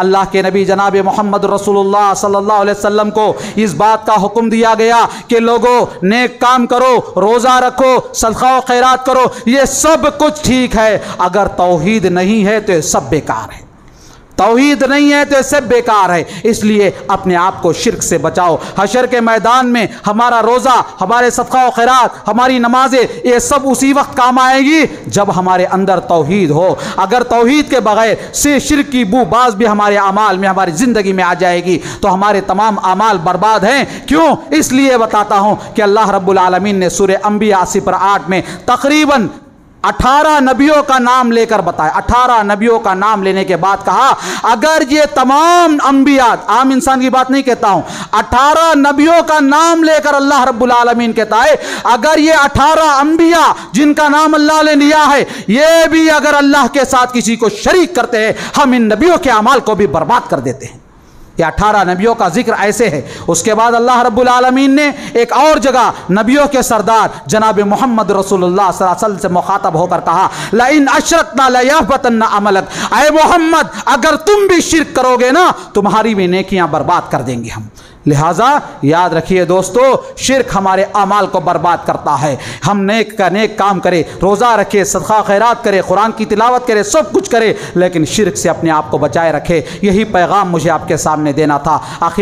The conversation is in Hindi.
अल्लाह के नबी जनाब मोहम्मद रसूलुल्लाह सल्लल्लाहु अलैहि वसल्लम को इस बात का हुक्म दिया गया कि लोगों, नेक काम करो, रोज़ा रखो सदका खैरात करो, ये सब कुछ ठीक है। अगर तोहद नहीं है तो सब बेकार है। तोहीद नहीं है तो सब बेकार है। इसलिए अपने आप को शिरक से बचाओ। हशर के मैदान में हमारा रोज़ा, हमारे सदका खैरात, हमारी नमाजें, ये सब उसी वक्त काम आएगी जब हमारे अंदर तोहीद हो। अगर तोहीद के बगैर से शिरक की बू बाज भी हमारे अमाल में, हमारी ज़िंदगी में आ जाएगी तो हमारे तमाम अमाल बर्बाद हैं। क्यों? इसलिए बताता हूँ कि अल्लाह रब्बुल आलमीन ने सूर्य अम्बिया अस्सी आठ में तकरीबन अठारह नबियों का नाम लेकर बताया। अठारह नबियों का नाम लेने के बाद कहा, अगर ये तमाम अंबिया, आम इंसान की बात नहीं कहता हूँ, अठारह नबियों का नाम लेकर अल्लाह रब्बुल आलमीन कहता है, अगर ये अठारह अंबिया जिनका नाम अल्लाह ने लिया है, ये भी अगर अल्लाह के साथ किसी को शरीक करते हैं, हम इन नबियों के अमाल को भी बर्बाद कर देते हैं। ये अठारह नबियों का ज़िक्र ऐसे है। उसके बाद अल्लाह रब्बुल आलमीन ने एक और जगह नबियों के सरदार जनाब मोहम्मद रसूलुल्लाह वसल्लम से मुखातब होकर कहा, लाइन अशरतना लयाफतन्ना अमलक। अय मोहम्मद, अगर तुम भी शिरक करोगे ना, तुम्हारी भी नेकियाँ बर्बाद कर देंगे हम। लिहाजा याद रखिए दोस्तों, शिरक हमारे अमाल को बर्बाद करता है। हम नेक का नेक काम करें, रोज़ा रखे, सदका खैरात करें, कुरान की तिलावत करें, सब कुछ करें, लेकिन शिरक से अपने आप को बचाए रखें। यही पैगाम मुझे आपके सामने देना था। आखिर